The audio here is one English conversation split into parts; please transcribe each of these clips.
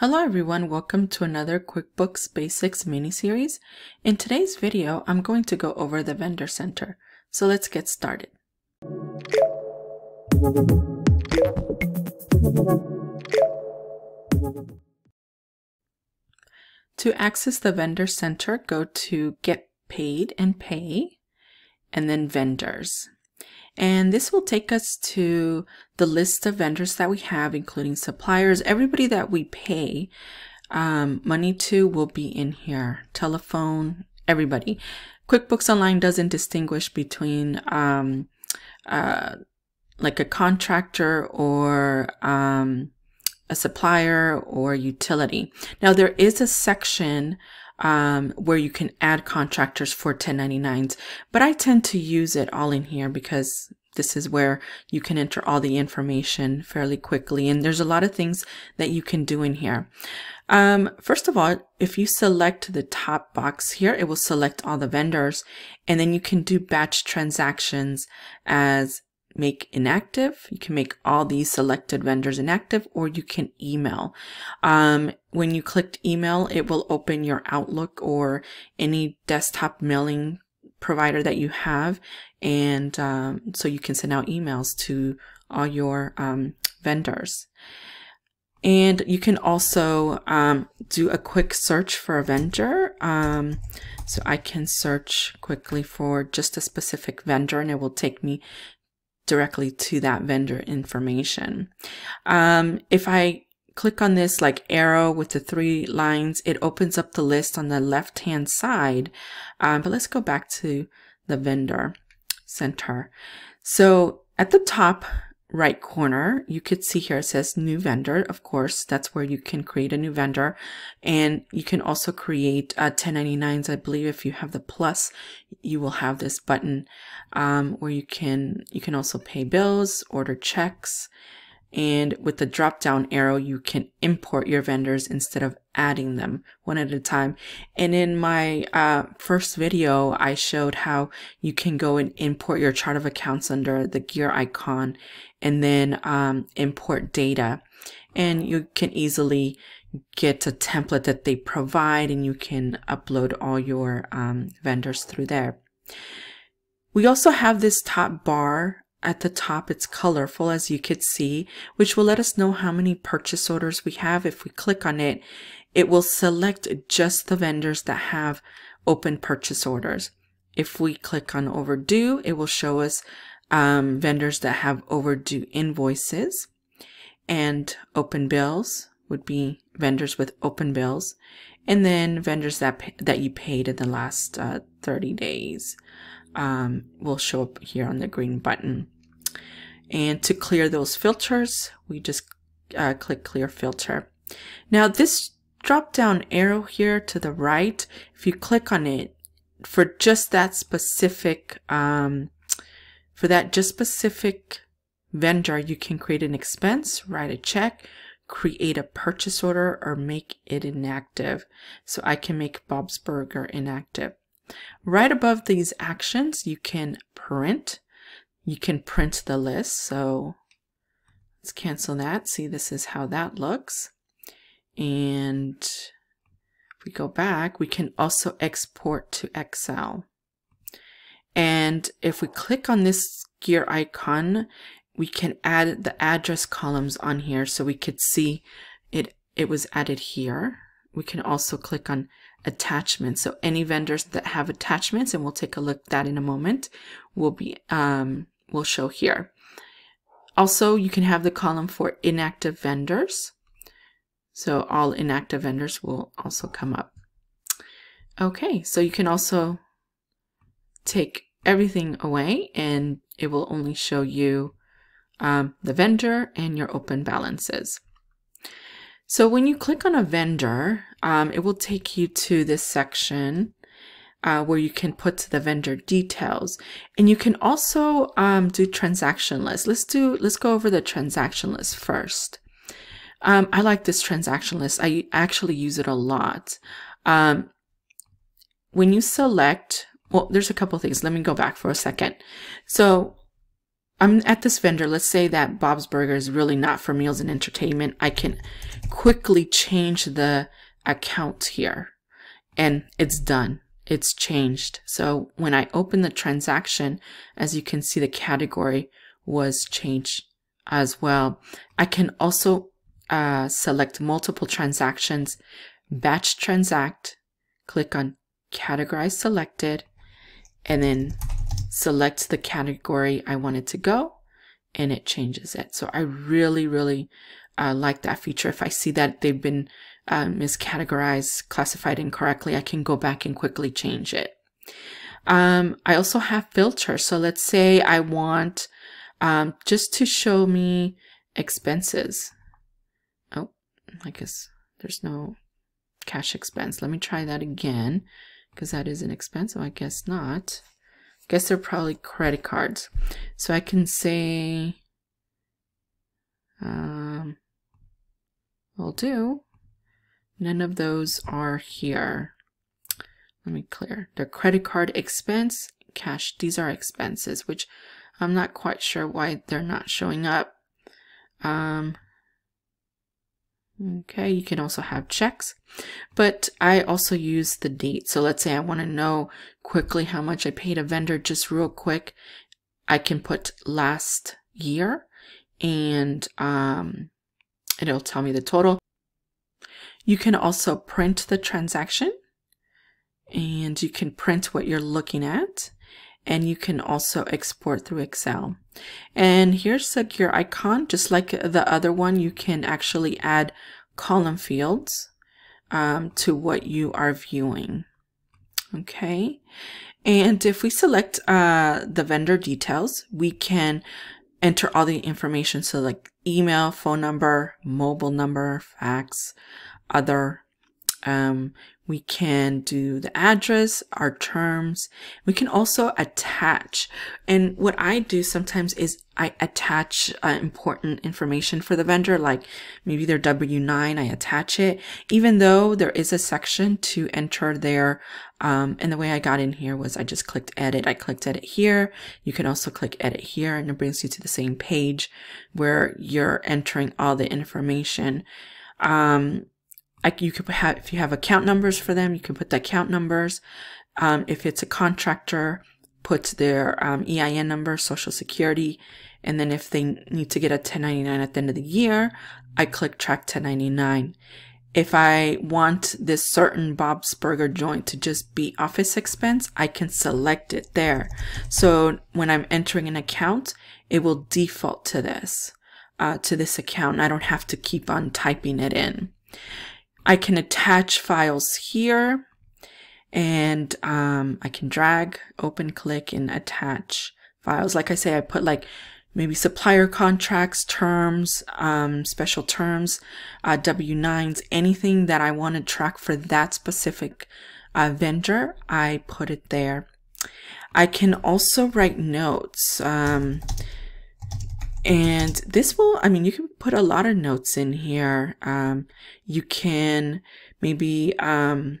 Hello everyone, welcome to another QuickBooks Basics mini-series. In today's video, I'm going to go over the Vendor Center. So let's get started. To access the Vendor Center, go to Get Paid and Pay, and then Vendors. And this will take us to the list of vendors that we have, including suppliers, everybody that we pay um, money to will be in here. Telephone, everybody. QuickBooks Online doesn't distinguish between um, uh, like a contractor or um, a supplier or utility. Now there is a section um, where you can add contractors for 1099s, but I tend to use it all in here because this is where you can enter all the information fairly quickly. And there's a lot of things that you can do in here. Um, first of all, if you select the top box here, it will select all the vendors and then you can do batch transactions as make inactive. You can make all these selected vendors inactive or you can email. Um, when you clicked email, it will open your Outlook or any desktop mailing provider that you have. And um, so you can send out emails to all your um, vendors. And you can also um, do a quick search for a vendor. Um, so I can search quickly for just a specific vendor and it will take me directly to that vendor information. Um, if I click on this like arrow with the three lines, it opens up the list on the left hand side. Um, but let's go back to the vendor center. So at the top right corner, you could see here it says new vendor. Of course, that's where you can create a new vendor. And you can also create uh, 1099s. I believe if you have the plus, you will have this button um, where you can, you can also pay bills, order checks, and with the drop down arrow, you can import your vendors instead of adding them one at a time. And in my uh, first video, I showed how you can go and import your chart of accounts under the gear icon and then um, import data. And you can easily get a template that they provide and you can upload all your um, vendors through there. We also have this top bar at the top, it's colorful as you could see, which will let us know how many purchase orders we have. If we click on it, it will select just the vendors that have open purchase orders. If we click on overdue, it will show us um, vendors that have overdue invoices and open bills would be vendors with open bills and then vendors that that you paid in the last uh, 30 days um, will show up here on the green button. And to clear those filters, we just uh, click clear filter. Now this drop down arrow here to the right, if you click on it for just that specific, um, for that just specific vendor, you can create an expense, write a check, create a purchase order, or make it inactive. So I can make Bob's Burger inactive. Right above these actions, you can print. You can print the list. So let's cancel that. See, this is how that looks. And if we go back, we can also export to Excel. And if we click on this gear icon, we can add the address columns on here so we could see it, it was added here. We can also click on attachments. So any vendors that have attachments, and we'll take a look at that in a moment, will be um, will show here. Also, you can have the column for inactive vendors. So all inactive vendors will also come up. Okay, so you can also take everything away and it will only show you um, the vendor and your open balances. So when you click on a vendor, um, it will take you to this section uh, where you can put the vendor details and you can also um, do transaction list. Let's do, let's go over the transaction list first. Um, I like this transaction list. I actually use it a lot. Um, when you select, well, there's a couple things. Let me go back for a second. So I'm at this vendor. Let's say that Bob's Burger is really not for meals and entertainment. I can quickly change the account here and it's done. It's changed. So when I open the transaction, as you can see, the category was changed as well. I can also uh, select multiple transactions, batch transact, click on categorize selected, and then select the category I want it to go, and it changes it. So I really, really uh, like that feature. If I see that they've been uh, miscategorized, classified incorrectly, I can go back and quickly change it. Um, I also have filters. So let's say I want um, just to show me expenses. Oh, I guess there's no cash expense. Let me try that again because that is an expense. So I guess not. Guess they're probably credit cards. So I can say, um, will do. None of those are here. Let me clear. The credit card expense, cash, these are expenses, which I'm not quite sure why they're not showing up. Um, okay, you can also have checks, but I also use the date. So let's say I want to know quickly how much I paid a vendor just real quick. I can put last year and um, it'll tell me the total. You can also print the transaction and you can print what you're looking at and you can also export through Excel. And here's the gear icon. Just like the other one, you can actually add column fields um, to what you are viewing. Okay. And if we select uh, the vendor details, we can enter all the information. So like email, phone number, mobile number, fax, other um, we can do the address, our terms. We can also attach. And what I do sometimes is I attach uh, important information for the vendor, like maybe their W-9, I attach it, even though there is a section to enter their, um, and the way I got in here was I just clicked edit. I clicked edit here. You can also click edit here and it brings you to the same page where you're entering all the information. Um, I, you could have, if you have account numbers for them, you can put the account numbers. Um, if it's a contractor, put their um, EIN number, social security. And then if they need to get a 1099 at the end of the year, I click track 1099. If I want this certain Bob's Burger joint to just be office expense, I can select it there. So when I'm entering an account, it will default to this, uh, to this account. I don't have to keep on typing it in. I can attach files here and um, I can drag, open, click, and attach files. Like I say, I put like maybe supplier contracts, terms, um, special terms, uh, W-9s, anything that I want to track for that specific uh, vendor, I put it there. I can also write notes. Um, and this will, I mean, you can put a lot of notes in here. Um, you can maybe um,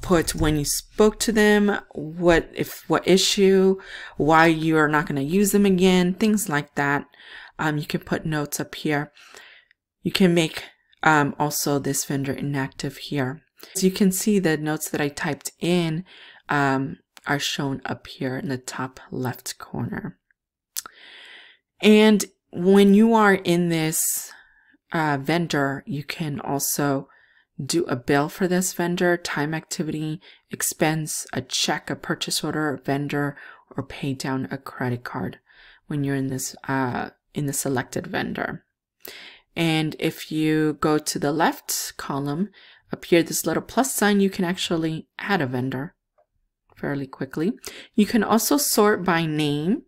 put when you spoke to them, what if what issue, why you are not going to use them again, things like that. Um, you can put notes up here. You can make um, also this vendor inactive here. So you can see the notes that I typed in um, are shown up here in the top left corner. And when you are in this uh, vendor, you can also do a bill for this vendor, time activity, expense, a check, a purchase order, vendor, or pay down a credit card when you're in this uh, in the selected vendor. And if you go to the left column, up here, this little plus sign, you can actually add a vendor fairly quickly. You can also sort by name.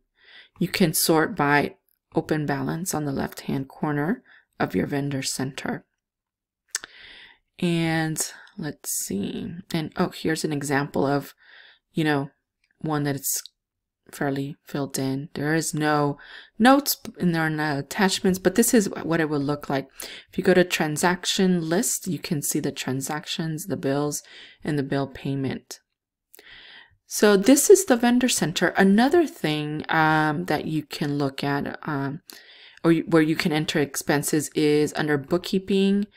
You can sort by open balance on the left hand corner of your vendor center. And let's see. And oh, here's an example of, you know, one that it's fairly filled in. There is no notes and there are no attachments, but this is what it will look like. If you go to transaction list, you can see the transactions, the bills, and the bill payment. So this is the vendor center. Another thing um, that you can look at um, or where you can enter expenses is under bookkeeping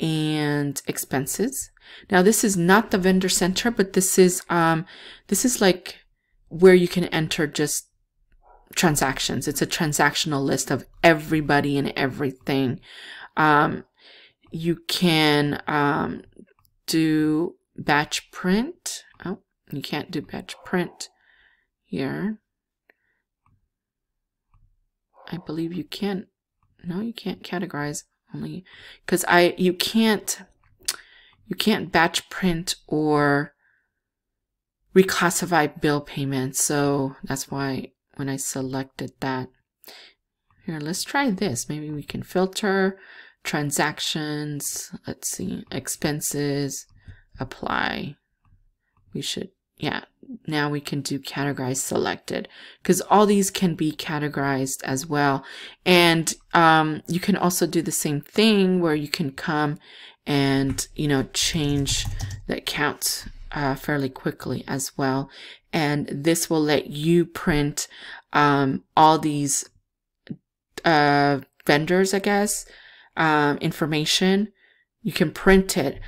and expenses. Now this is not the vendor center, but this is um, this is like where you can enter just transactions. It's a transactional list of everybody and everything. Um, you can um, do batch print. Oh, you can't do batch print here. I believe you can't. No, you can't categorize only because I you can't you can't batch print or reclassify bill payments. So that's why when I selected that. Here, let's try this. Maybe we can filter transactions. Let's see, expenses, apply. We should, yeah, now we can do categorize selected because all these can be categorized as well. And um, you can also do the same thing where you can come and, you know, change the account uh, fairly quickly as well. And this will let you print um, all these uh, vendors, I guess, um, information. You can print it.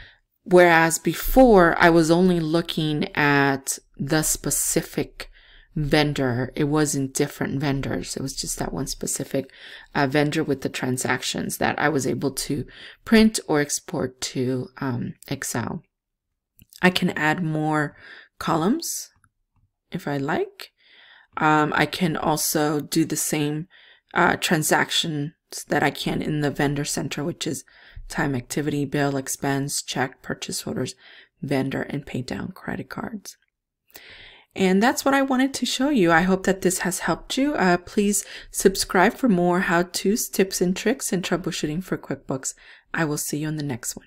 Whereas before, I was only looking at the specific vendor. It wasn't different vendors. It was just that one specific uh, vendor with the transactions that I was able to print or export to um, Excel. I can add more columns if I like. Um, I can also do the same uh, transactions that I can in the vendor center, which is time activity, bill, expense, check, purchase orders, vendor, and pay down credit cards. And that's what I wanted to show you. I hope that this has helped you. Uh, please subscribe for more how-tos, tips, and tricks in troubleshooting for QuickBooks. I will see you in the next one.